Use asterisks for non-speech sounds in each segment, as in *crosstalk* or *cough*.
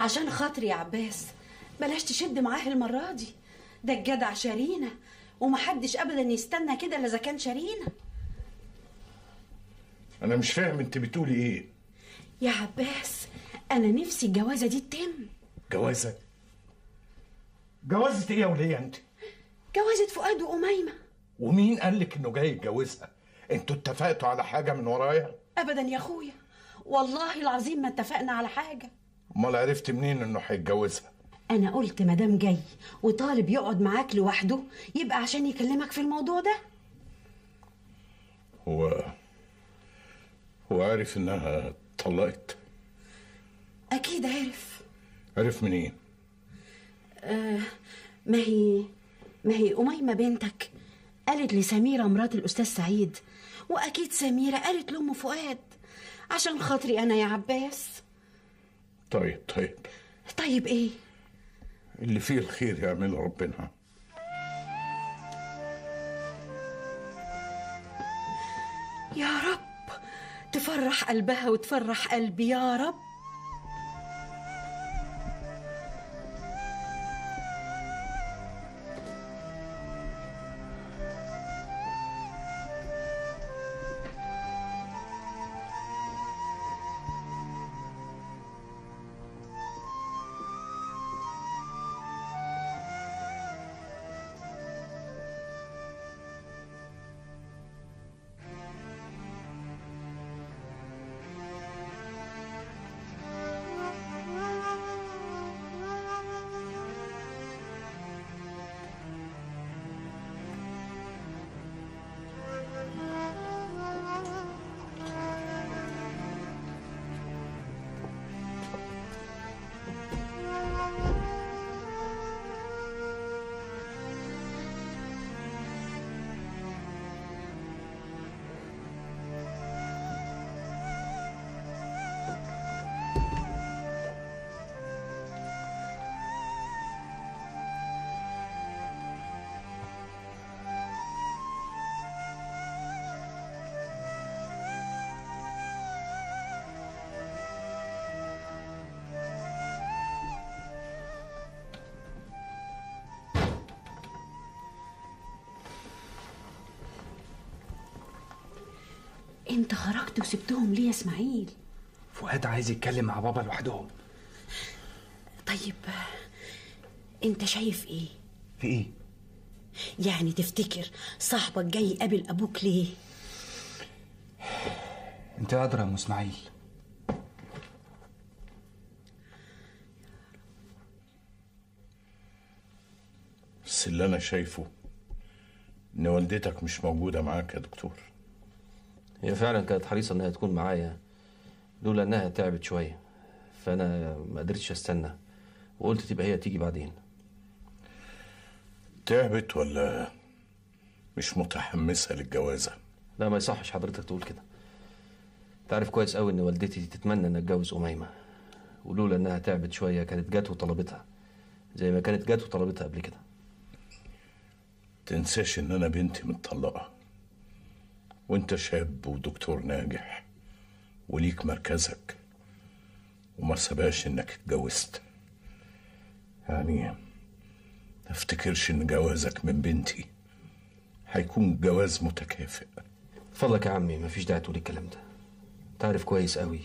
عشان خاطري يا عباس. بلاش تشد معاه المرة دي. ده الجدع شارينا ومحدش ابدا يستنى كده إلا إذا كان شارينا أنا مش فاهم أنت بتقولي إيه. يا عباس أنا نفسي الجوازة دي تتم. جوازة؟ جوازة إيه يا ولية أنت؟ جوازة فؤاد وأميمة. ومين قال لك إنه جاي يتجوزها؟ أنتوا اتفقتوا على حاجة من ورايا؟ ابدا يا أخويا. والله العظيم ما اتفقنا على حاجة. امال عرفت منين انه هيتجوزها؟ أنا قلت مدام جاي وطالب يقعد معاك لوحده يبقى عشان يكلمك في الموضوع ده؟ هو هو عارف انها اتطلقت. أكيد عرف عرف منين؟ آه ما هي ما هي أميمة بنتك قالت لسميرة مرات الأستاذ سعيد وأكيد سميرة قالت لأم فؤاد عشان خاطري أنا يا عباس. طيب طيب. طيب إيه؟ اللي فيه الخير يعمله ربنا. يا رب تفرح قلبها وتفرح قلبي يا رب. انت خرجت وسبتهم ليه يا اسماعيل؟ فؤاد عايز يتكلم مع بابا لوحدهم. طيب انت شايف إيه؟ في إيه؟ يعني تفتكر صاحبك جاي يقابل أبوك ليه؟ انت أدرى يا أم إسماعيل. بس اللي أنا شايفه إن والدتك مش موجودة معاك يا دكتور. هي فعلا كانت حريصة إنها تكون معايا لولا إنها تعبت شوية فأنا ما قدرتش أستنى وقلت تبقى هي تيجي بعدين. تعبت ولا مش متحمسة للجوازة؟ لا ما يصحش حضرتك تقول كده. تعرف كويس قوي إن والدتي تتمنى ان اتجوز أميمة ولولا إنها تعبت شوية كانت جت وطلبتها زي ما كانت جت وطلبتها قبل كده. تنساش إن أنا بنتي متطلقة. وانت شاب ودكتور ناجح وليك مركزك وما سبقاش انك اتجوزت. يعني افتكرش ان جوازك من بنتي هيكون جواز متكافئ. فضلك يا عمي مفيش داعي تقول الكلام ده. تعرف كويس قوي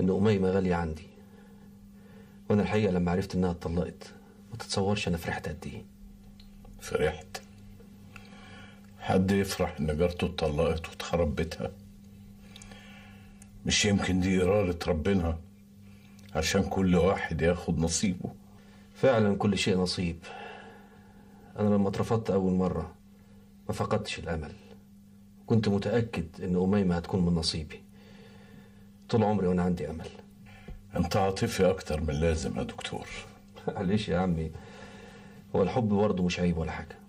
إن اميمه غالية عندي. وأنا الحقيقة لما عرفت إنها اتطلقت ما تتصورش أنا فرحت قد إيه. فرحت. حد يفرح إن جارته اتطلقت واتخرب بيتها مش يمكن دي إرادة ربنا عشان كل واحد ياخد نصيبه. فعلا كل شيء نصيب. أنا لما اترفضت أول مرة ما فقدتش الأمل. كنت متأكد إن أميمة هتكون من نصيبي. طول عمري وأنا عندي أمل. أنت عاطفي أكتر من لازم يا دكتور. *laughs* معلش يا عمي هو الحب برضه مش عيب ولا حاجة.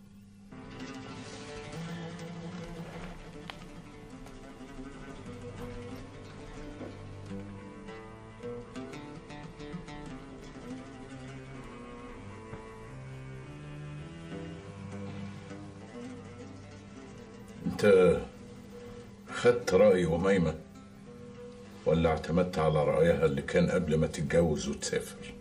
أنت خدت رأي أميمة ولا اعتمدت على رأيها اللي كان قبل ما تتجوز وتسافر؟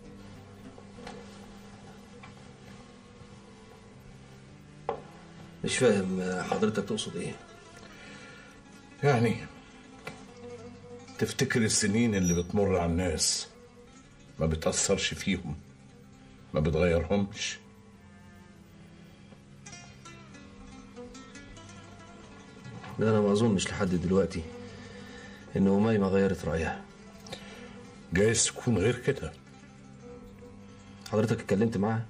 مش فاهم حضرتك تقصد إيه؟ يعني تفتكر السنين اللي بتمر على الناس ما بتأثرش فيهم ما بتغيرهمش؟ لا أنا ما أظنش لحد دلوقتي إن أميمة غيرت رأيها. جايز تكون غير كده. حضرتك اتكلمت معاها؟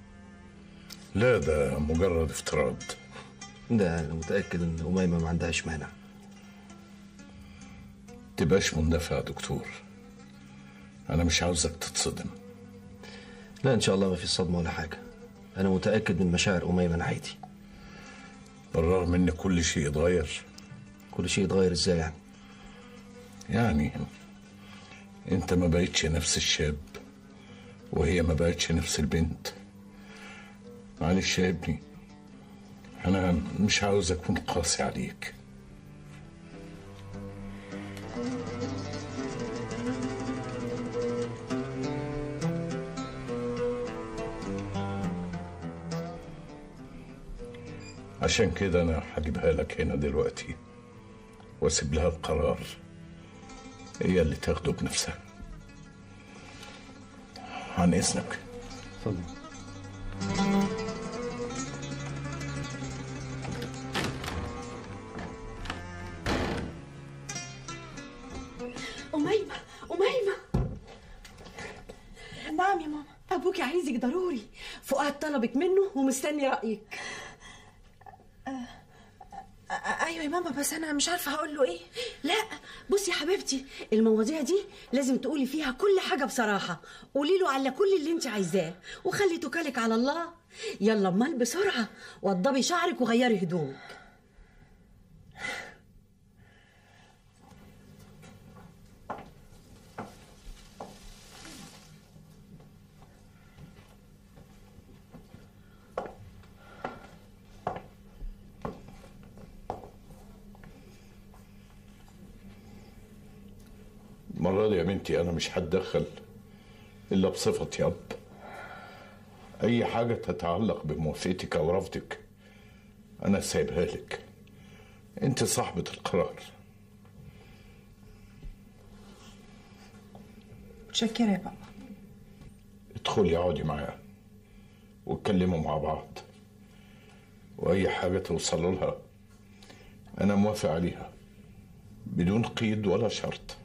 لا ده مجرد افتراض. ده أنا متأكد إن أميمة ما عندهاش مانع. تبقاش مندفع يا دكتور. أنا مش عاوزك تتصدم. لا إن شاء الله ما في صدمة ولا حاجة. أنا متأكد من مشاعر أميمة ناحيتي بالرغم إن كل شيء اتغير. كل شيء اتغير إزاي يعني؟ يعني أنت ما بقتش نفس الشاب وهي ما بقتش نفس البنت. معلش يا ابني أنا مش عاوز أكون قاسي عليك. عشان كده أنا هجيبها لك هنا دلوقتي. واسيب لها القرار. هي اللي تاخده بنفسها عن إذنك. اتفضل أميمة أميمة. نعم يا ماما. أبوك عايزك ضروري. فؤاد طلبك منه ومستني رأيك أ- أيوه يا ماما بس أنا مش عارفة هقول له إيه. لا بصي يا حبيبتي المواضيع دي لازم تقولي فيها كل حاجة بصراحة. قولي له على كل اللي أنت عايزاه وخلي توكلك على الله. يلا امال بسرعة وضبي شعرك وغيري هدومك المرة دي يا بنتي أنا مش هتدخل إلا بصفتي أب أي حاجة تتعلق بموافقتك أو رفضك أنا سايبها لك. أنت صاحبة القرار. متشكرة يا بابا. ادخلي اقعدي معاه واتكلموا مع بعض. وأي حاجة توصلوا لها أنا موافق عليها بدون قيد ولا شرط.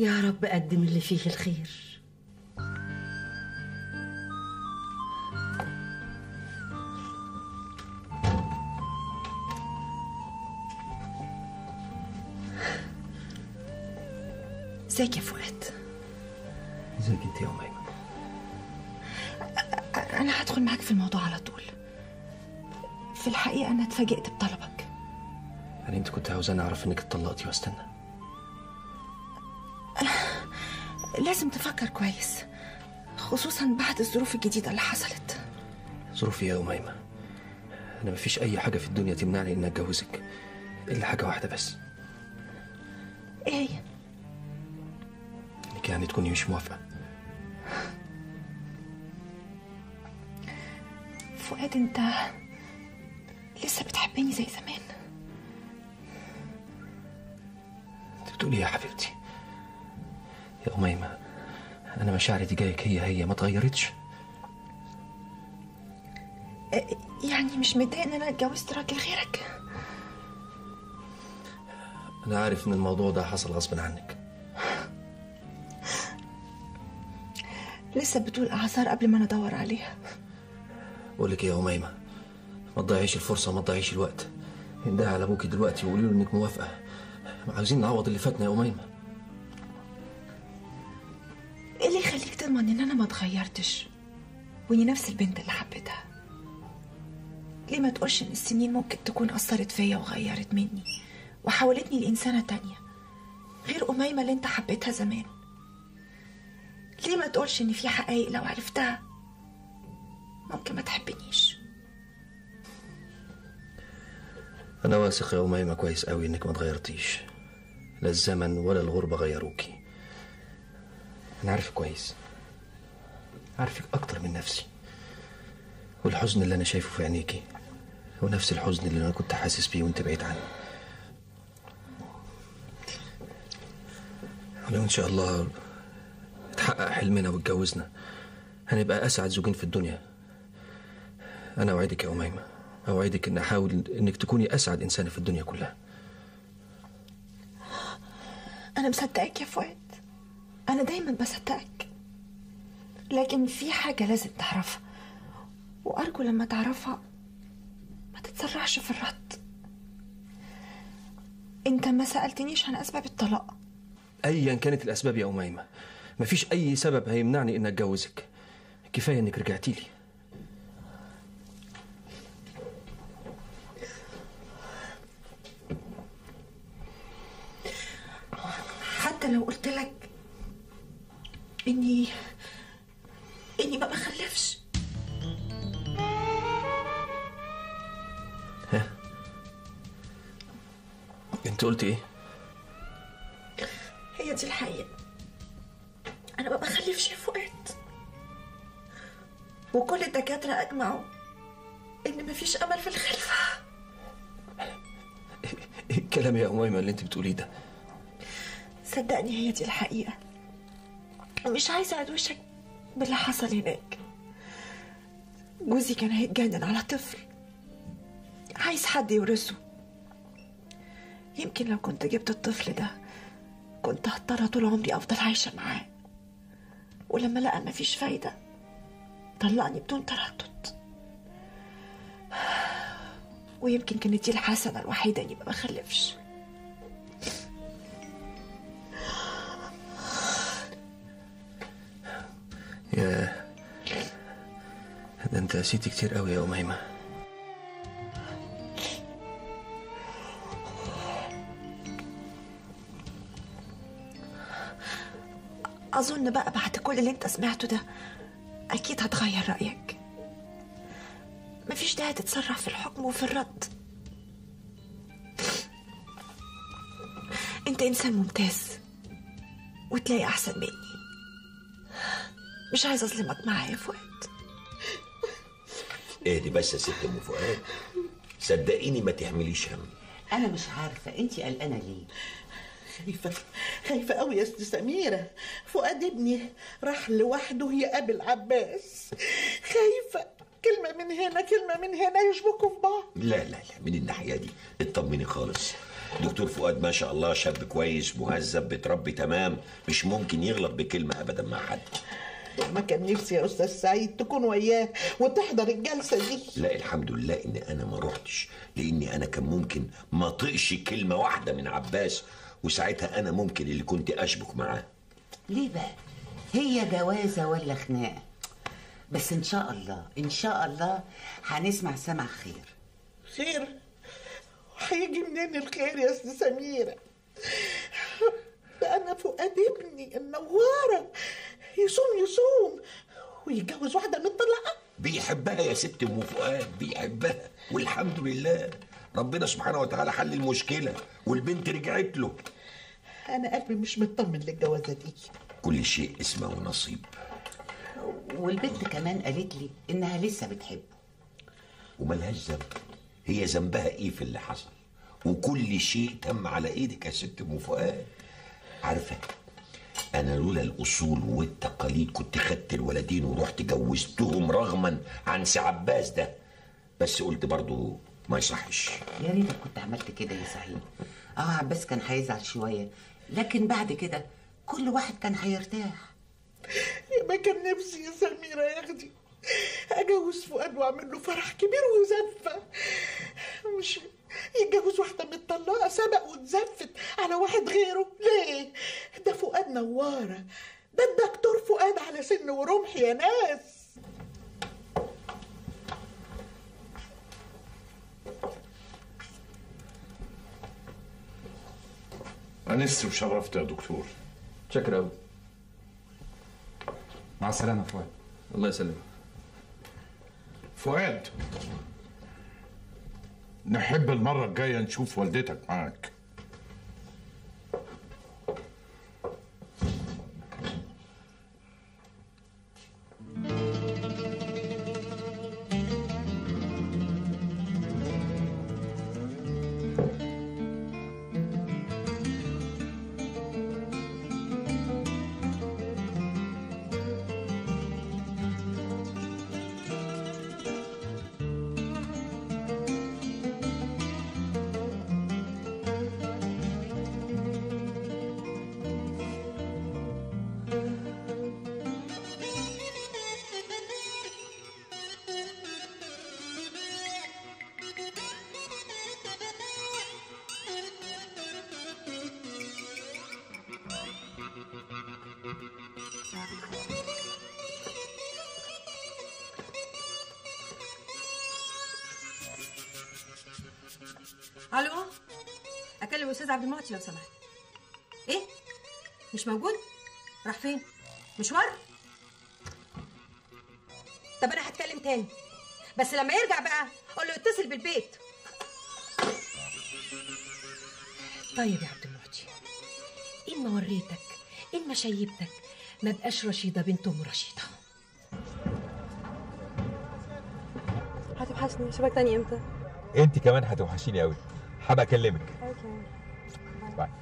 يا رب قدم اللي فيه الخير. إزيك يا فؤاد؟ إزيك أنت يا أ- أنا هدخل معاك في الموضوع على طول. في الحقيقة أنا اتفاجئت بطلبك. يعني إنت كنت عاوزاني أعرف إنك اتطلقتي وأستنى. لازم تفكر كويس خصوصا بعد الظروف الجديدة اللي حصلت. ظروفي يا أميمة؟ أنا مفيش أي حاجة في الدنيا تمنعني ان أتجوزك إلا حاجة واحدة بس. إيه؟ هي إنك يعني تكوني مش موافقة. فؤاد أنت لسه بتحبني زي زمان. أنت بتقولي إيه يا حبيبتي؟ يا أميمة أنا مشاعري تجاهك هي هي ما اتغيرتش أ- يعني مش متضايق إن أنا اتجوزت راجل غيرك؟ أنا عارف إن الموضوع ده حصل غصب عنك. لسه بتقول أعذار قبل ما ندور عليها. بقول لك إيه يا أميمة ما تضيعيش الفرصة ما تضيعيش الوقت. انده على أبوكي دلوقتي وقولي له إنك موافقة. عاوزين نعوض اللي فاتنا يا أميمة. أنا اتغيرتش وإني نفس البنت اللي حبيتها. ليه ما تقولش إن السنين ممكن تكون أثرت فيا وغيرت مني وحولتني لإنسانة تانية غير اميمه اللي أنت حبيتها زمان؟ ليه ما تقولش إن في حقائق لو عرفتها ممكن ما تحبنيش؟ أنا واثق يا أميمة كويس أوي إنك ما اتغيرتيش لا الزمن ولا الغربة غيروكي. أنا عارفك كويس. عارفك أكتر من نفسي. والحزن اللي أنا شايفه في عينيكي هو نفس الحزن اللي أنا كنت حاسس بيه وأنت بعيد عني ولو إن شاء الله اتحقق حلمنا واتجوزنا هنبقى أسعد زوجين في الدنيا. أنا أوعدك يا أميمة أوعدك إن أحاول إنك تكوني أسعد إنسانة في الدنيا كلها. أنا مصدقك يا فؤاد. أنا دايما بصدقك. لكن في حاجة لازم تعرفها. وأرجو لما تعرفها ما تتسرعش في الرد. أنت ما سألتنيش عن أسباب الطلاق. أيا كانت الأسباب يا أميمة. مفيش أي سبب هيمنعني إن أتجوزك. كفاية إنك رجعتي لي. حتى لو قلت لك إني إني ما بخلفش. أنت قلت إيه؟ هي دي الحقيقة. أنا ما بخلفش يا فؤاد. وكل الدكاترة أجمعوا إن مفيش أمل في الخلفة. إيه *laughs* الكلام يا أميمة اللي أنت بتقوليه ده؟ صدقني هي دي الحقيقة. مش عايزة أدوشك باللي حصل هناك. جوزي كان هيتجنن على طفل. عايز حد يورثه. يمكن لو كنت جبت الطفل ده كنت هضطر طول عمري أفضل عايشة معاه. ولما لقى مفيش فايدة طلقني بدون تردد. ويمكن كانت دي الحسنة الوحيدة إني ما بخلفش. يا ده أنت قسيت كتير قوي يا أميمة أظن بقى بعد كل اللي أنت سمعته ده أكيد هتغير رأيك. مفيش داعي تتسرع في الحكم وفي الرد. أنت إنسان ممتاز وتلاقي أحسن مني. مش عايزة أظلمك معايا يا فؤاد. اهدي بس يا ست أم فؤاد؟ صدقيني ما تحمليش هم أنا مش عارفة انت قلقانة ليه؟ خايفة خايفة قوي يا ست سميرة. فؤاد ابني راح لوحده يقابل عباس خايفة. كلمة من هنا كلمة من هنا يشبكوا في بعض. لا لا لا من الناحية دي. اطمني خالص. دكتور فؤاد ما شاء الله شاب كويس مهذب بتربي تمام مش ممكن يغلط بكلمة ابدا مع حد. ما كان نفسي يا أستاذ سعيد تكون وياه وتحضر الجلسة دي. لا الحمد لله إن أنا ما رحتش لأني أنا كان ممكن ما طقش كلمة واحدة من عباس وساعتها أنا ممكن اللي كنت أشبك معاه. ليه بقى؟ هي جوازة ولا خناقة؟ بس إن شاء الله إن شاء الله هنسمع سمع خير. خير؟ هيجي منين الخير يا ست سميرة؟ ده أنا فؤاد ابني النوارة. يصوم يصوم. ويتجوز واحدة مطلقة بيحبها يا ست أم فؤاد بيحبها. والحمد لله. ربنا سبحانه وتعالى حل المشكلة والبنت رجعت له. أنا قلبي مش مطمن للجوازة دي. كل شيء اسمه نصيب والبنت كمان قالت لي إنها لسه بتحبه. وملهاش ذنب. هي ذنبها إيه في اللي حصل؟ وكل شيء تم على إيدك يا ست أم فؤاد. عارفة أنا لولا الأصول والتقاليد كنت خدت الولدين ورحت جوزتهم رغما عن سي عباس ده. بس قلت برضو ما يصحش. يا ريتك كنت عملت كده يا سعيد. آه عباس كان هيزعل شوية. لكن بعد كده كل واحد كان هيرتاح. ما كان نفسي يا سميرة يا أختي أجوز فؤاد وأعمل له فرح كبير وزفة. مش يتجوز واحدة متطلقة سبق واتزفت على واحد غيره. ليه؟ ده فؤاد نوارة. ده الدكتور فؤاد على سن ورمح يا ناس. أنست وشرفت يا دكتور. شكرا. أوي مع السلامة يا فؤاد. الله يسلمك. فؤاد. نحب المرة الجاية نشوف والدتك معاك. الأستاذ عبد المعطي لو سمحت. إيه؟ مش موجود؟ راح فين؟ مشوار؟ طب أنا هتكلم تاني. بس لما يرجع بقى قول له يتصل بالبيت. طيب يا عبد المعطي ان ما وريتك؟ ان ما شيبتك؟ ما بقاش رشيدة بنت ام رشيده هتوحشني اشوفك تاني إمتى؟ أنت كمان هتوحشيني قوي هبقى أكلمك. الاخبار؟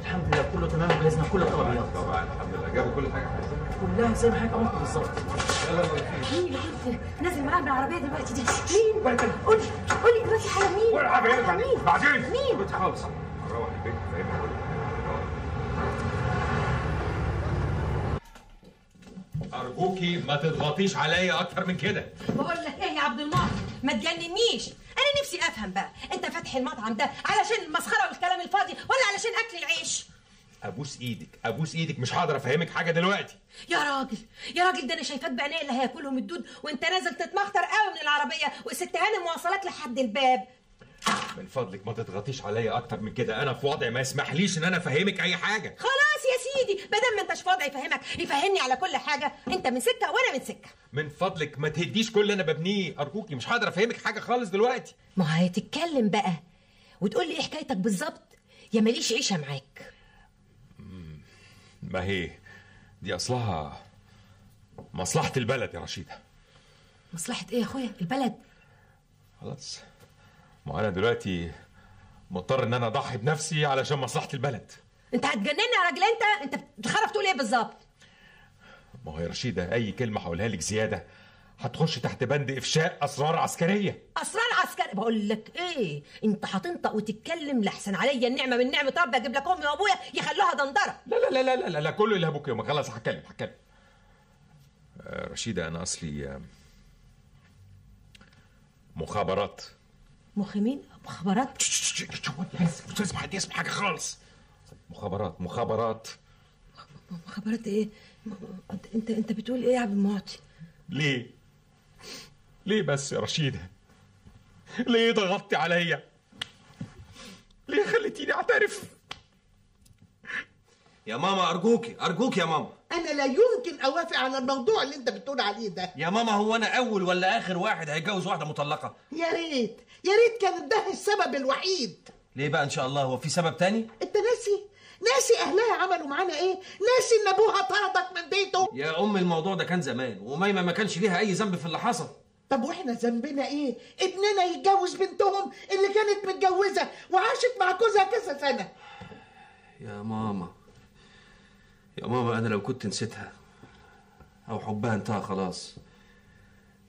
الحمد لله كله تمام وجهزنا كل الطلبيات طبعا الحمد لله. جابوا كل حاجة عايزينها كلها زي ما حضرتك قلت بالظبط مين اللي نازل معاه بالعربية دلوقتي. دي مين؟ قولي قولي دلوقتي حالا مين؟ ولا حاجة حالا بعدين مين؟ بعدين. مين؟ خالص البيت ارجوكي ما تضغطيش عليا أكتر من كده. بقول لك إيه يا عبد المعطي ما تجننيش. أنا نفسي أفهم بقى. أنت فاتح المطعم ده علشان المسخره والكلام الفاضي ولا علشان أكل العيش؟ أبوس إيدك. أبوس إيدك. مش هقدر أفهمك حاجة دلوقتي. يا راجل. يا راجل ده أنا شايفاك بعينيا اللي هياكلهم الدود وأنت نازل تتمخطر قوي من العربية والست هانم مواصلات لحد الباب. من فضلك ما تضغطيش عليا أكتر من كده. أنا في وضع ما يسمحليش إن أنا أفهمك أي حاجة. خلاص يا سيدي بدل ما أنتش فاضي يفهمك يفهمني على كل حاجة. أنت من سكة وأنا من سكة. من فضلك ما تهديش كل اللي أنا ببنيه أرجوكي. مش هقدر أفهمك حاجة خالص دلوقتي. ما هتتكلم بقى وتقول لي إيه حكايتك بالظبط. يا ماليش عيشة معاك. ما هي دي أصلها مصلحة البلد يا رشيدة. مصلحة إيه يا أخويا؟ البلد. خلاص. ما أنا دلوقتي مضطر إن أنا أضحي بنفسي علشان مصلحة البلد. أنت هتجنني يا راجل. انت أنت بتخرف تقول إيه بالظبط؟ ما هو يا رشيدة أي كلمة هقولها لك زيادة هتخش تحت بند إفشاء أسرار عسكرية. أسرار عسكري بقول لك إيه؟ أنت هتنطق وتتكلم لحسن عليا. النعمة من نعمة ربي أجيب لك أمي وأبويا يخلوها دندرة. لا لا لا لا لا, لا, لا كله اللي أبوك يوم خلاص هتكلم هتكلم. آه، رشيدة أنا أصلي آه، مخابرات مخيمين؟ مخابرات؟ مش لازم حد يسمع حاجة خالص. مخابرات مخابرات. مخابرات إيه؟ انت انت بتقول إيه يا عبد المعطي؟ ليه؟ ليه بس يا رشيده ليه ضغطتي عليا؟ ليه خليتيني اعترف؟ يا ماما أرجوكي أرجوكي يا ماما. أنا لا يمكن أوافق على الموضوع اللي أنت بتقول عليه ده. يا ماما هو أنا أول ولا آخر واحد هيتجوز واحدة مطلقة؟ يا ريت. يا ريت كان ده السبب الوحيد. ليه بقى إن شاء الله؟ هو في سبب تاني؟ أنت ناسي؟ ناسي أهلها عملوا معانا إيه؟ ناسي إن أبوها طردك من بيته. يا أم الموضوع ده كان زمان وميمة ما كانش ليها أي ذنب في اللي حصل. طب وإحنا ذنبنا إيه؟ ابننا يتجوز بنتهم اللي كانت متجوزة وعاشت مع جوزها كذا سنة. يا ماما. يا ماما أنا لو كنت نسيتها أو حبها انتهى خلاص.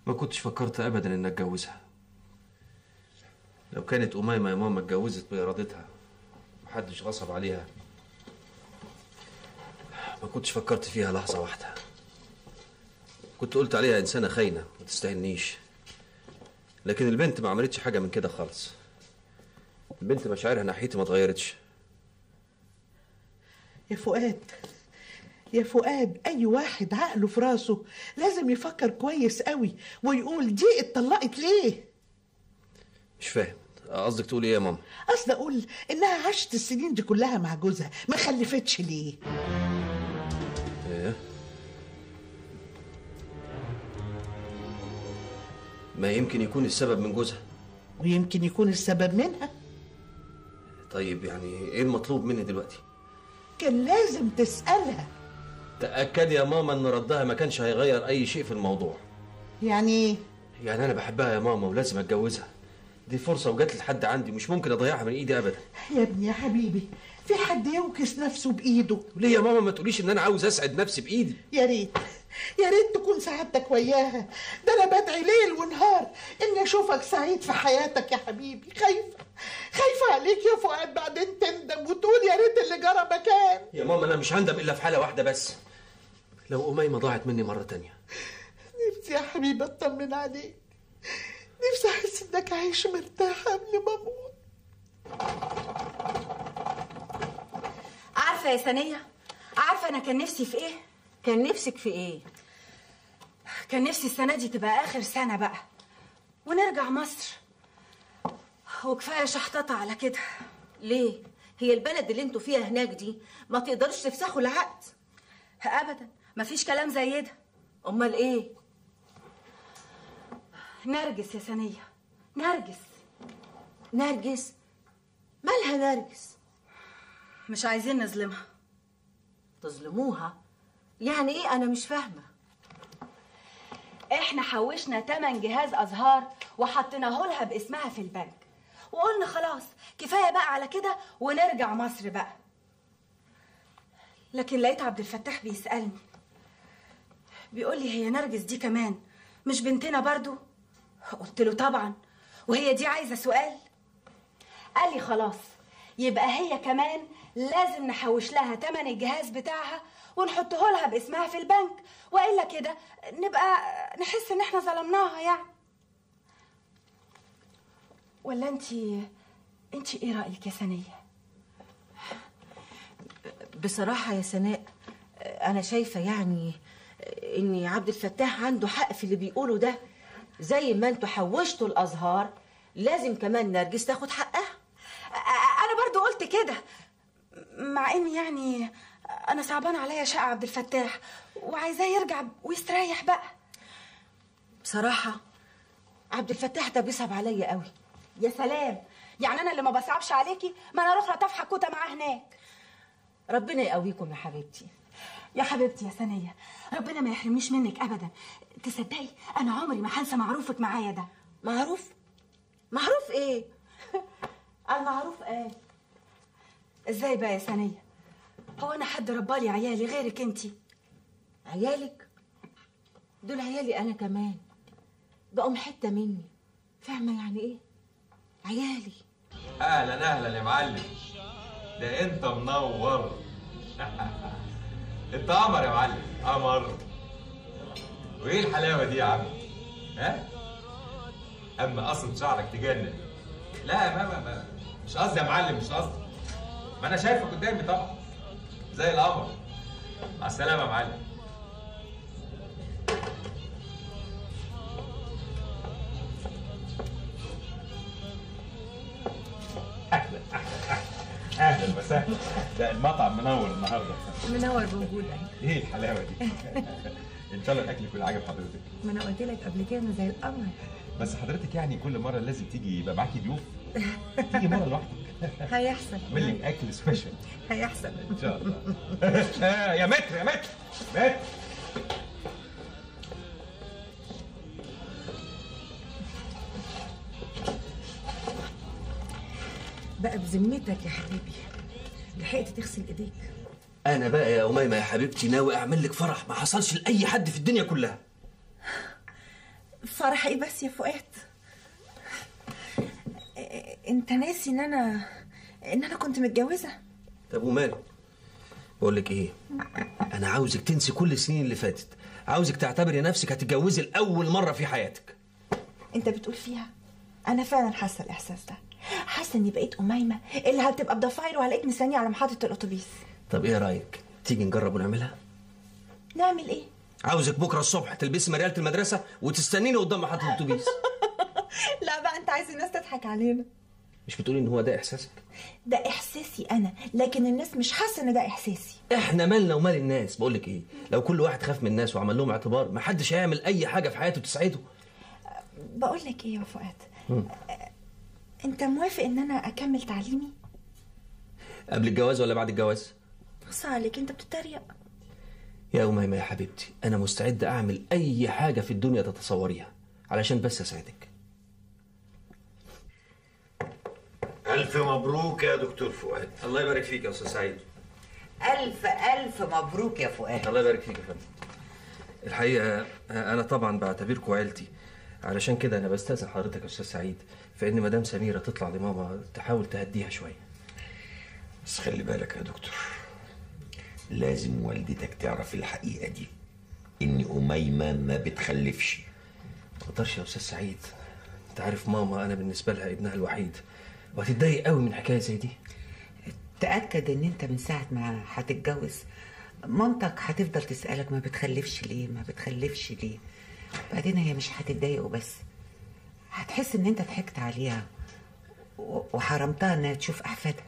ما كنتش فكرت ابدا إن أتجوزها. لو كانت أميمة يا ماما اتجوزت بارادتها محدش غصب عليها. ما كنتش فكرت فيها لحظة واحدة. كنت قلت عليها إنسانة خاينة ما تستاهلنيش. لكن البنت ما عملتش حاجة من كده خالص. البنت مشاعرها ناحيتي ما اتغيرتش. يا فؤاد يا فؤاد أي واحد عقله في راسه لازم يفكر كويس قوي ويقول دي اتطلقت ليه؟ مش فاهم. قصدك تقول إيه يا ماما؟ قصدي أقول إنها عاشت السنين دي كلها مع جوزها. ما خلفتش ليه؟ إيه؟ ما يمكن يكون السبب من جوزها. ويمكن يكون السبب منها. طيب يعني إيه المطلوب مني دلوقتي؟ كان لازم تسألها. تأكد يا ماما إن ردها ما كانش هيغير أي شيء في الموضوع. يعني يعني أنا بحبها يا ماما ولازم أتجوزها. دي فرصة وجات لحد عندي مش ممكن أضيعها من إيدي ابدا. يا ابني يا حبيبي في حد يوكس نفسه بإيده؟ ليه يا ماما ما تقوليش إن أنا عاوز أسعد نفسي بإيدي؟ يا ريت يا ريت تكون سعادتك وياها. ده أنا بدعي ليل ونهار إني أشوفك سعيد في حياتك يا حبيبي. خايفة خايفة عليك يا فؤاد بعدين تندم وتقول يا ريت اللي جرى ما كان. يا ماما أنا مش هندم إلا في حالة واحدة بس. لو أميمة ضاعت مني مرة تانية. نفسي يا حبيبي أطمن عليك. نفسي أحس إنك عايش مرتاح قبل ما أموت. عارفة يا سنيه عارفة أنا كان نفسي في إيه؟ كان نفسك في إيه؟ كان نفسي السنة دي تبقى آخر سنة بقى ونرجع مصر. وكفاية شحططة على كده. ليه؟ هي البلد اللي أنتوا فيها هناك دي ما تقدرش تفسخوا العقد. ابدا مفيش كلام زي ده. أمال إيه؟ نرجس يا سنية. نرجس. نرجس؟ مالها نرجس؟ مش عايزين نظلمها. تظلموها؟ يعني إيه؟ أنا مش فاهمة. إحنا حوشنا تمن جهاز أزهار وحطيناه لها باسمها في البنك. وقلنا خلاص كفاية بقى على كده ونرجع مصر بقى. لكن لقيت عبد الفتاح بيسألني. بيقول لي هي نرجس دي كمان مش بنتنا برضو؟ قلت له طبعا. وهي دي عايزة سؤال؟ قال لي خلاص. يبقى هي كمان لازم نحوش لها تمن الجهاز بتاعها ونحطه لها باسمها في البنك. وإلا كده نبقى نحس إن إحنا ظلمناها يعني. ولا أنت أنت إيه رأيك يا سنية؟ بصراحة يا سناء أنا شايفة يعني إن عبد الفتاح عنده حق في اللي بيقوله ده. زي ما أنتوا حوشتوا الأزهار لازم كمان نرجس تاخد حقها. أنا برضو قلت كده مع إن يعني أنا صعبان عليا شقة عبد الفتاح وعايزاه يرجع ويستريح بقى. بصراحة عبد الفتاح ده بيصعب عليا قوي. يا سلام! يعني أنا اللي ما بصعبش عليكي؟ ما أنا أروح لطفحه كوتة معاه هناك. ربنا يقويكم يا حبيبتي. يا حبيبتي يا سنيه ربنا ما يحرمنيش منك ابدا. تصدقي أنا عمري ما هنسى معروفك معايا ده. معروف؟ معروف إيه؟ *laughs* المعروف إيه؟ إزاي بقى يا سنيه هو أنا حد ربالي عيالي غيرك أنتي؟ عيالك؟ دول عيالي أنا كمان. بقوا حتة مني. فاهمة يعني إيه؟ عيالي. أهلا أهلا يا معلم. ده أنت منور. *laughs* أنت قمر يا معلم قمر. وايه الحلاوة دي يا عم؟ ها؟ أما قصة شعرك تجنن. لا ما ما, ما. مش قصدي يا معلم مش قصدي. ما أنا شايفك قدامي طبعا زي القمر. مع السلامة يا معلم. أهلا أهلا وسهلا ده المطعم منور النهارده. منور بوجودك. إيه الحلاوة دي؟ *laughs* إن شاء الله الأكل يكون عاجب حضرتك. ما أنا قلت لك قبل كده إنه زي القمر. بس حضرتك يعني كل مرة لازم تيجي يبقى معاكي ضيوف. تيجي مرة لوحدك. *laughs* هيحصل. اعمل لك اكل سبيشال هيحصل. إن شاء الله. *laughs* يا متر يا متر متر. بقى بذمتك يا حبيبي. لحقت تغسل إيديك. أنا بقى يا أميمة يا حبيبتي ناوي أعمل لك فرح ما حصلش لأي حد في الدنيا كلها. فرح إيه بس يا فؤاد. أنت ناسي إن أنا إن أنا كنت متجوزة؟ طب وماله؟ بقول لك إيه؟ أنا عاوزك تنسي كل السنين اللي فاتت. عاوزك تعتبري نفسك هتتجوزي لأول مرة في حياتك. أنت بتقول فيها؟ أنا فعلا حاسة الإحساس ده. حاسة إني بقيت أميمة اللي هتبقى بضفاير وهلاقيك مستنية على محطة الأتوبيس. طب إيه رأيك؟ تيجي نجرب ونعملها؟ نعمل إيه؟ عاوزك بكرة الصبح تلبسي مريالة المدرسة وتستنيني قدام محطة الأتوبيس. *laughs* لا بقى انت عايز الناس تضحك علينا. مش بتقولي إن هو ده إحساسك؟ ده إحساسي أنا لكن الناس مش حاسة إن ده إحساسي. إحنا مالنا ومال الناس. بقول لك إيه لو كل واحد خاف من الناس وعمل لهم اعتبار ما حدش هيعمل أي حاجة في حياته تسعده بقول لك إيه يا فؤاد. أنت موافق إن أنا أكمل تعليمي؟ قبل الجواز ولا بعد الجواز؟ بص عليك أنت بتتريق. يا أميمة يا حبيبتي أنا مستعد أعمل أي حاجة في الدنيا تتصوريها علشان بس أساعدك. ألف مبروك يا دكتور فؤاد. الله يبارك فيك يا أستاذ سعيد. ألف ألف مبروك يا فؤاد. الله يبارك فيك يا فندم. الحقيقة أنا طبعا بعتبركم عيلتي. علشان كده أنا بستأذن حضرتك يا أستاذ سعيد في إن مدام سميرة تطلع لماما تحاول تهديها شوية. بس خلي بالك يا دكتور. لازم والدتك تعرف الحقيقة دي. إن أميمة ما بتخلفش. ما يا أستاذ سعيد. أنت عارف ماما أنا بالنسبة لها ابنها الوحيد. وهتتضايق قوي من حكاية زي دي. تأكد إن أنت من ساعة ما هتتجوز مامتك هتفضل تسألك ما بتخلفش ليه ما بتخلفش ليه. بعدين هي مش هتتضايق وبس هتحس إن أنت ضحكت عليها وحرمتها إنها تشوف أحفادها.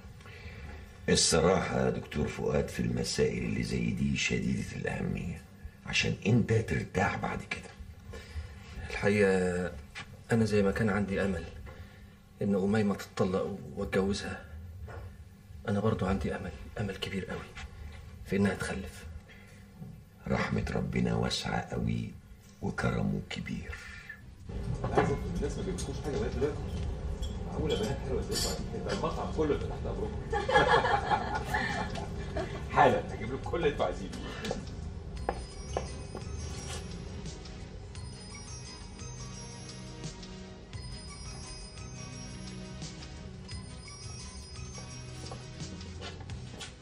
الصراحة يا دكتور فؤاد في المسائل اللي زي دي شديدة الأهمية عشان أنت ترتاح بعد كده. الحقيقة أنا زي ما كان عندي أمل إن أميمة تتطلق وأتجوزها. أنا برضو عندي أمل أمل كبير قوي في إنها تخلف. رحمة ربنا واسعة قوي وكرمه كبير. الناس ما لغاية معقولة بنات حلوة إزاي كده المطعم كله اللي تحت أمركم. *laughs* حالا هجيب لكم كل اللي أنتوا عايزينه.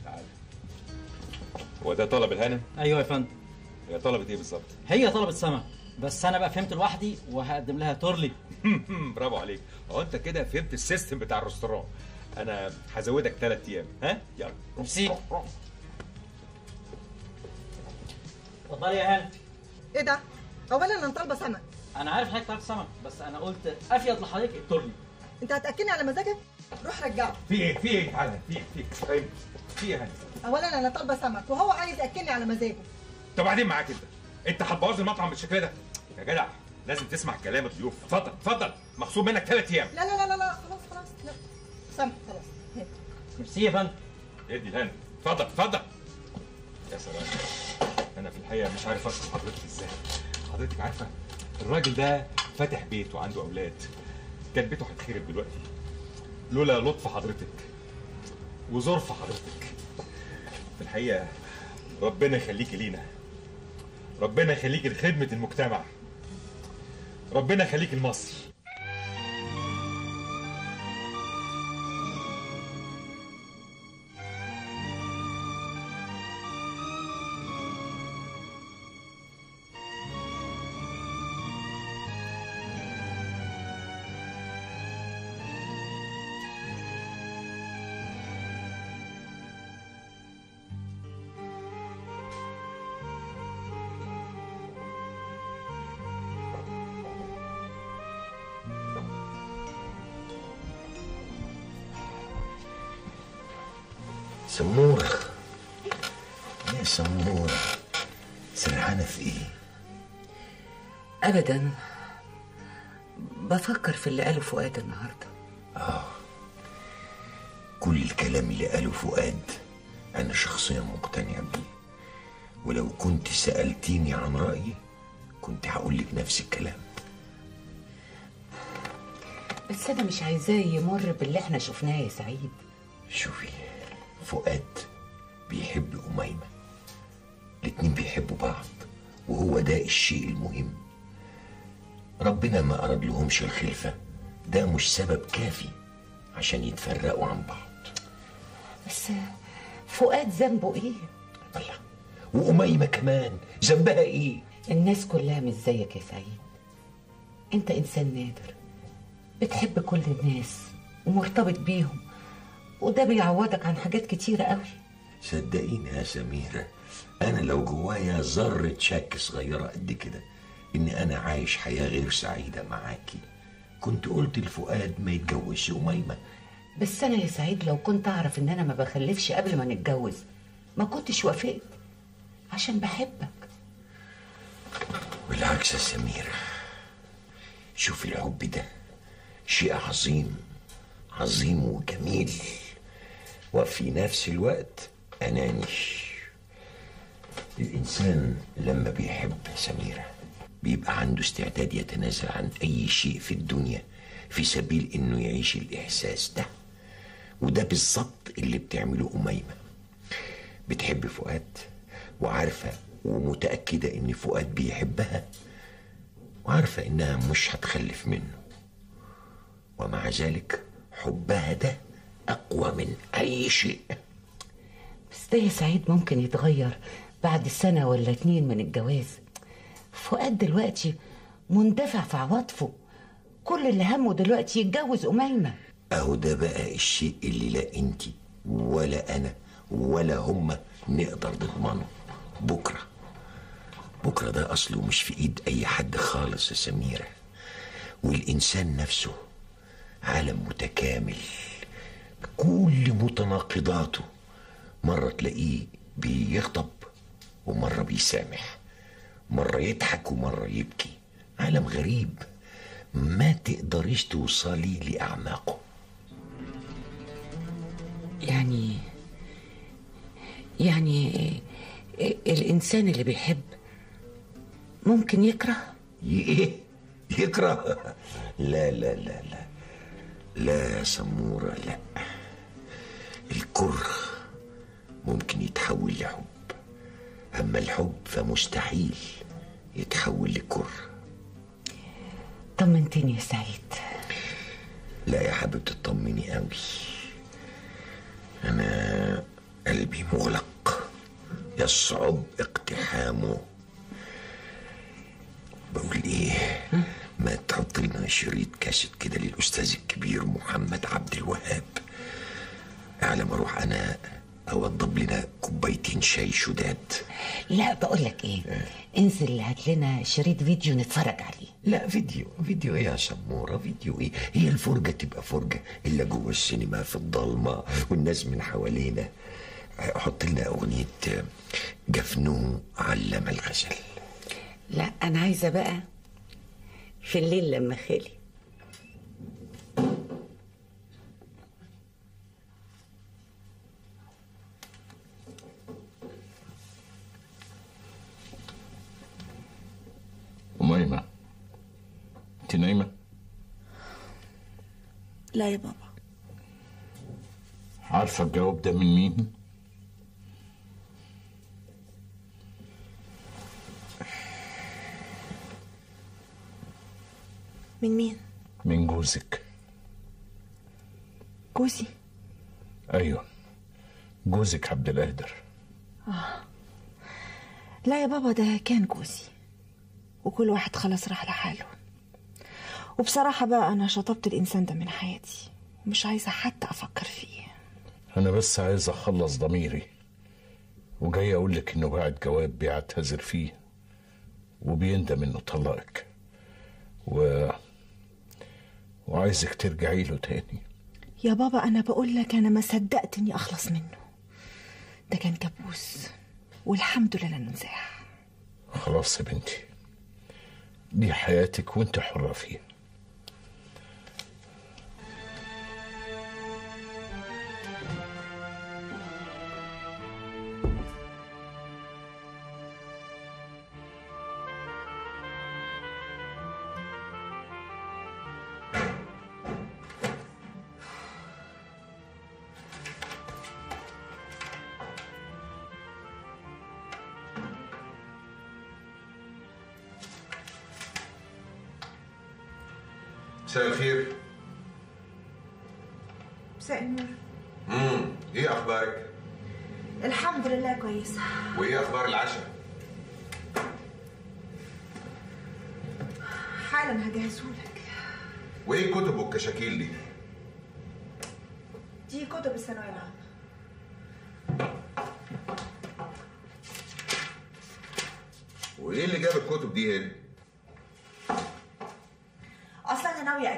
تعال. هو ده طلب الهانم؟ أيوه يا فندم. هي طلبت إيه بالظبط؟ هي طلبت سمك بس أنا بقى فهمت لوحدي وهقدم لها تورلي. *laughs* برافو عليك. هو أنت كده فهمت ال system بتاع ال restaurant أنا هزودك ثلاث أيام. ها؟ يلا. ميرسي. اتفضلي يا هاني إيه ده؟ اولا أنا طالبة سمك. أنا عارف حضرتك طلبت سمك بس أنا قلت افيد لحضرتك التورلي أنت هتأكلني على مزاجك؟ روح رجعه. في إيه؟ في إيه تعالى في إيه؟ في إيه؟ طيب. في إيه يا هاني اولا أنا طالبة سمك وهو عايز يأكلني على مزاجه. طب بعدين معاك أنت. أنت هتبوظ المطعم بالشكل ده. يا جدع. لازم تسمع كلام الضيوف اتفضل اتفضل. مخصوم منك ثلاث أيام. لا لا لا لا, لا خلاص خلاص لا سمك خلاص. ميرسي يا فندم. ادي الهاني اتفضل اتفضل. يا سلام. أنا في الحقيقة مش عارف اشكر حضرتك إزاي. حضرتك عارفة الراجل ده فاتح بيت وعنده أولاد. كان بيته هيتخرب دلوقتي. لولا لطف حضرتك وظرف حضرتك. في الحقيقة ربنا يخليكي لينا. ربنا يخليكي لخدمة المجتمع. ربنا يخليكي لمصر. أبدا بفكر في اللي قاله فؤاد النهارده. كل الكلام اللي قاله فؤاد أنا شخصيا مقتنع بيه. ولو كنت سألتيني عن رأيي كنت هقول لك نفس الكلام. بس أنا مش عايزاه يمر باللي إحنا شفناه يا سعيد. شوفي فؤاد بيحب أميمة. الاتنين بيحبوا بعض وهو ده الشيء المهم. ربنا ما أراد لهمش الخلفة. ده مش سبب كافي عشان يتفرقوا عن بعض. بس فؤاد ذنبه إيه؟ الله. وأميمة كمان ذنبها إيه؟ الناس كلها مش زيك يا سعيد. أنت إنسان نادر. بتحب كل الناس ومرتبط بيهم وده بيعوضك عن حاجات كتيرة قوي. صدقيني يا سميرة أنا لو جوايا ذرة شك صغيرة قد كده ان أنا عايش حياة غير سعيدة معاكي كنت قلت لفؤاد ما يتجوزش أميمة. بس أنا يا سعيد لو كنت أعرف إن أنا ما بخلفش قبل ما نتجوز ما كنتش وافقت عشان بحبك. بالعكس يا سميرة شوف الحب ده شيء عظيم عظيم وجميل. وفي نفس الوقت أناني. الإنسان لما بيحب سميرة بيبقى عنده استعداد يتنازل عن أي شيء في الدنيا في سبيل إنه يعيش الإحساس ده. وده بالظبط اللي بتعمله أميمة. بتحب فؤاد وعارفة ومتأكدة إن فؤاد بيحبها وعارفة إنها مش هتخلف منه. ومع ذلك حبها ده أقوى من أي شيء. بس ده يا سعيد ممكن يتغير بعد سنة ولا اتنين من الجواز. فؤاد دلوقتي مندفع في عواطفه. كل اللي همه دلوقتي يتجوز أميمة. أهو ده بقى الشيء اللي لا أنت ولا أنا ولا هما نقدر نضمنه. بكرة. بكرة ده أصله مش في إيد أي حد خالص يا سميرة. والإنسان نفسه عالم متكامل. بكل متناقضاته مرة تلاقيه بيغضب ومرة بيسامح. مرة يضحك ومرة يبكي. عالم غريب. ما تقدريش توصلي لأعماقه. يعني يعني الإنسان اللي بيحب ممكن يكره؟ إيه يكره. لا لا لا لا. لا يا سمورة لا. الكره ممكن يتحول لحب. أما الحب فمستحيل يتحول لكره طمنتني يا سعيد. لا يا حبيبتي اطمني قوي. أنا قلبي مغلق. يصعب اقتحامه. بقول إيه؟ ما تحط لنا شريط كاسيت كده للأستاذ الكبير محمد عبد الوهاب. على ما أروح أنا اوضب لنا كوبايتين شاي شداد لا بقول لك إيه. انزل هات لنا شريط فيديو نتفرج عليه. لا فيديو فيديو إيه يا سموره فيديو إيه؟ هي الفرجة تبقى فرجة إلا جوه السينما في الضلمة والناس من حوالينا. حط لنا أغنية جفنو علم الغزل. لا أنا عايزة بقى في الليل لما خالي. أميمة أنت نايمة؟ لا يا بابا عارفة الجواب ده من مين؟ من مين من جوزك جوزي أيوه جوزك عبد القادر آه. لا يا بابا ده كان جوزي وكل واحد خلاص راح لحاله. وبصراحة بقى أنا شطبت الإنسان ده من حياتي ومش عايزة حتى أفكر فيه. أنا بس عايز أخلص ضميري وجاي أقول لك إنه بعت جواب بيعتذر فيه وبيندم إنه طلقك. و... وعايزك ترجعي له تاني. يا بابا أنا بقول لك أنا ما صدقت إني أخلص منه. ده كان كابوس والحمد لله إنه نزاح خلاص يا بنتي. دي حياتك وانت حرة فيها مساء الخير. مساء النور. امم إيه أخبارك؟ الحمد لله كويسة وإيه أخبار العشاء؟ حالا هجهزهولك. وإيه كتب والكشاكيل دي دي كتب الثانوية العامة. الكتب دي هنا؟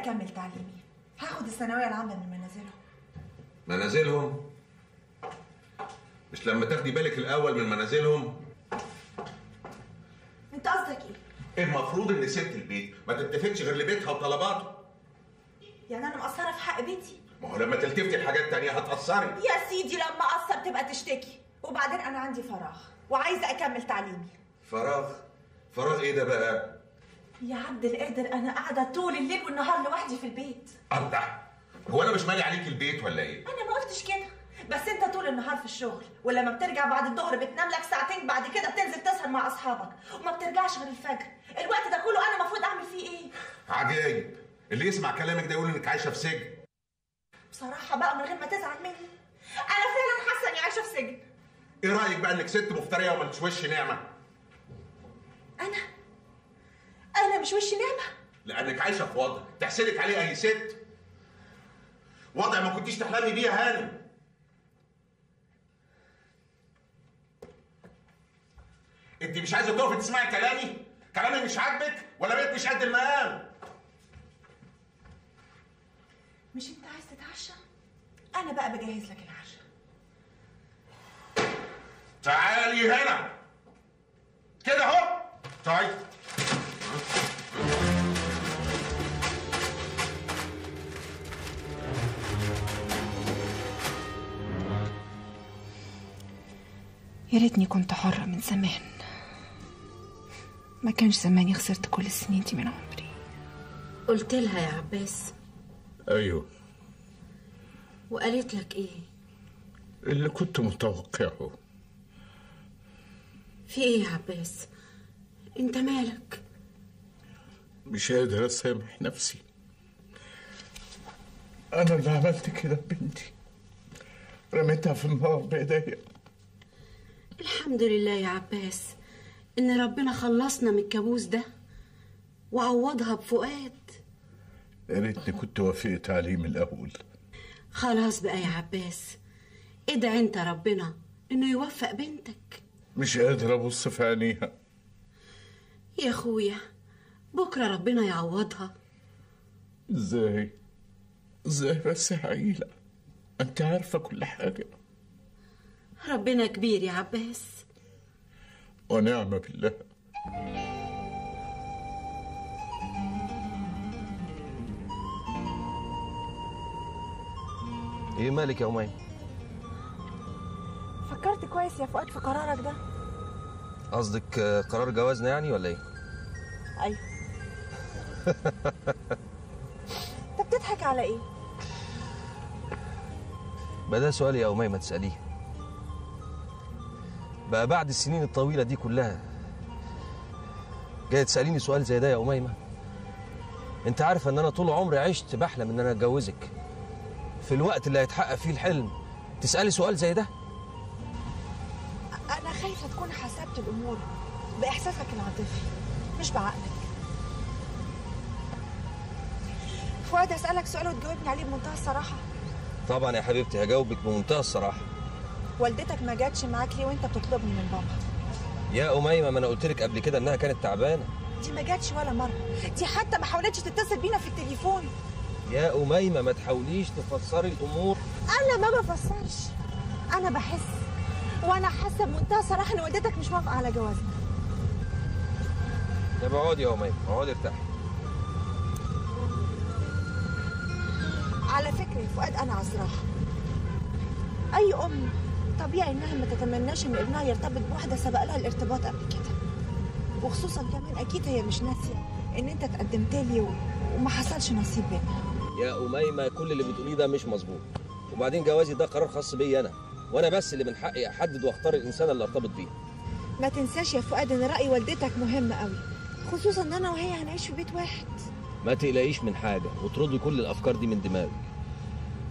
أكمل تعليمي. هاخد الثانوية العامة من منازلهم. منازلهم؟ مش لما تاخدي بالك الأول من منازلهم؟ أنت قصدك إيه؟ المفروض إن ست البيت ما تلتفتش غير لبيتها وطلباته يعني أنا مقصرة في حق بيتي؟ ما هو لما تلتفتي لحاجات تانية هتأثري يا سيدي لما أقصر تبقى تشتكي. وبعدين أنا عندي فراغ وعايزة أكمل تعليمي. فراغ؟ فراغ إيه ده بقى؟ يا عبد القادر أنا قاعدة طول الليل والنهار لوحدي في البيت. الله هو أنا مش مالي عليك البيت ولا إيه؟ أنا ما قلتش كده. بس أنت طول النهار في الشغل ولما بترجع بعد الظهر بتنام لك ساعتين بعد كده بتنزل تسهر مع أصحابك وما بترجعش غير الفجر. الوقت ده كله أنا المفروض أعمل فيه إيه؟ عجايب. اللي يسمع كلامك ده يقول إنك عايشة في سجن. بصراحة بقى من غير ما تزعل مني. أنا فعلا حاسة إني عايشة في سجن. إيه رأيك بقى إنك ست مفترية وما وش نعمة؟ أنا؟ أنا مش وش نعمه لأنك عايشة في وضع تحسدك عليه أي ست. وضع ما كنتيش تحلمي بيه يا هانم. أنت مش عايزة تقفي تسمعي كلامي؟ كلامي مش عاجبك ولا بيت مش قد المقام؟ مش أنت عايز تتعشى؟ أنا بقى بجهز لك العشاء. تعالي هنا. كده أهو. طيب. يا ريتني كنت حرة من زمان. ما كانش زماني خسرت كل السنين دي من عمري. قلت لها يا عباس. أيوه. وقالت لك إيه؟ اللي كنت متوقعه. في إيه يا عباس؟ أنت مالك؟ مش قادر اسامح نفسي. أنا اللي عملت كده ببنتي رميتها في النار بإيديا. الحمد لله يا عباس إن ربنا خلصنا من الكابوس ده وعوضها بفؤاد. يا ريتني كنت وافقت عليه من الأول. خلاص بقى يا عباس ادعي أنت ربنا إنه يوفق بنتك. مش قادر ابص في عينيها. يا أخويا بكرة ربنا يعوضها. إزاي؟ إزاي بس يا عيلة؟ أنت عارفة كل حاجة. ربنا كبير يا عباس. ونعم بالله. إيه مالك يا أمية؟ فكرت كويس يا فؤاد في قرارك ده. قصدك آه، قرار جوازنا يعني ولا إيه؟ أيوه. *laughs* انت بتضحك على إيه؟ بقى ده سؤال يا أمية ما تسأليه. بقى بعد السنين الطويلة دي كلها جاي تسأليني سؤال زي ده يا أميمة؟ أنت عارفة إن أنا طول عمري عشت بحلم إن أنا أتجوزك. في الوقت اللي هيتحقق فيه الحلم تسألي سؤال زي ده؟ أنا خايفة تكون حسبت الأمور بإحساسك العاطفي مش بعقلك. فؤاد اسالك سؤال وتجاوبني عليه بمنتهى الصراحة. طبعا يا حبيبتي هجاوبك بمنتهى الصراحة. والدتك ما جاتش معاك ليه وانت بتطلبني من بابا؟ يا أميمة ما أنا قلت لك قبل كده إنها كانت تعبانة. دي ما جاتش ولا مرة. دي حتى ما حاولتش تتصل بينا في التليفون. يا أميمة ما تحاوليش تفسري الأمور. أنا ما بفسرش. أنا بحس. وأنا حاسة بمنتهى الصراحة إن والدتك مش موافقه على جوازنا. طب اقعدي يا أميمة اقعدي ارتاحي. يا فؤاد أنا عذراها أي أم؟ طبيعي إنها ما تتمناش إن ابنها يرتبط بواحده سبق لها الارتباط قبل كده. وخصوصا كمان أكيد هي مش ناسية إن أنت تقدمت لي. وما حصلش نصيب بينا يا أميمة كل اللي بتقوليه ده مش مظبوط. وبعدين جوازي ده قرار خاص بيا أنا. وأنا بس اللي من حقي أحدد وأختار الإنسان اللي أرتبط بيه. ما تنساش يا فؤاد إن رأي والدتك مهم قوي. خصوصا إن أنا وهي هنعيش في بيت واحد. ما تقلقيش من حاجة وتردي كل الأفكار دي من دماغك.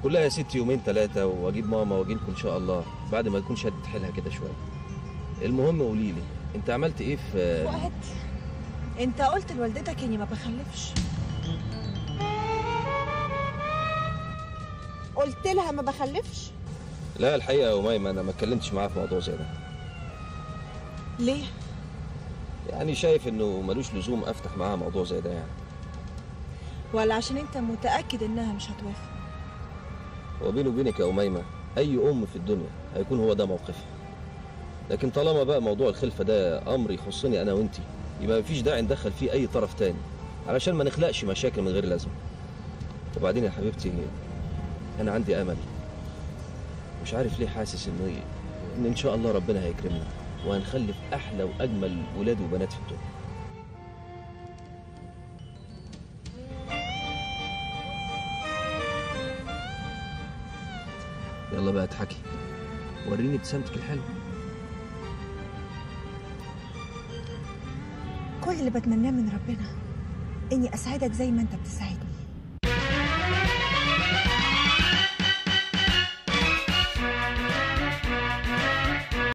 كلها يا ستي يومين ثلاثة وأجيب ماما وأجيلكم إن شاء الله بعد ما تكون شدت حيلها كده شوية. المهم قولي لي أنت عملت إيه في فؤاد أنت قلت لوالدتك إني ما بخلفش. قلت لها ما بخلفش؟ لا الحقيقة يا أميمة أنا ما اتكلمتش معاها في موضوع زي ده. ليه؟ يعني شايف إنه ملوش لزوم أفتح معاها موضوع زي ده يعني. ولا عشان أنت متأكد إنها مش هتوافق. وبيني وبينك يا أميمة أي أم في الدنيا هيكون هو ده موقفها لكن طالما بقى موضوع الخلفة ده أمر يخصني أنا وأنتي يبقى مفيش داعي ندخل فيه أي طرف تاني علشان ما نخلقش مشاكل من غير لازمة. وبعدين يا حبيبتي أنا عندي أمل. مش عارف ليه حاسس إن إن إن شاء الله ربنا هيكرمنا وهنخلف أحلى وأجمل ولاد وبنات في الدنيا. يلا بقى اضحكي. وريني ابتسامتك الحلوة. كل اللي بتمناه من ربنا إني أسعدك زي ما أنت بتسعدني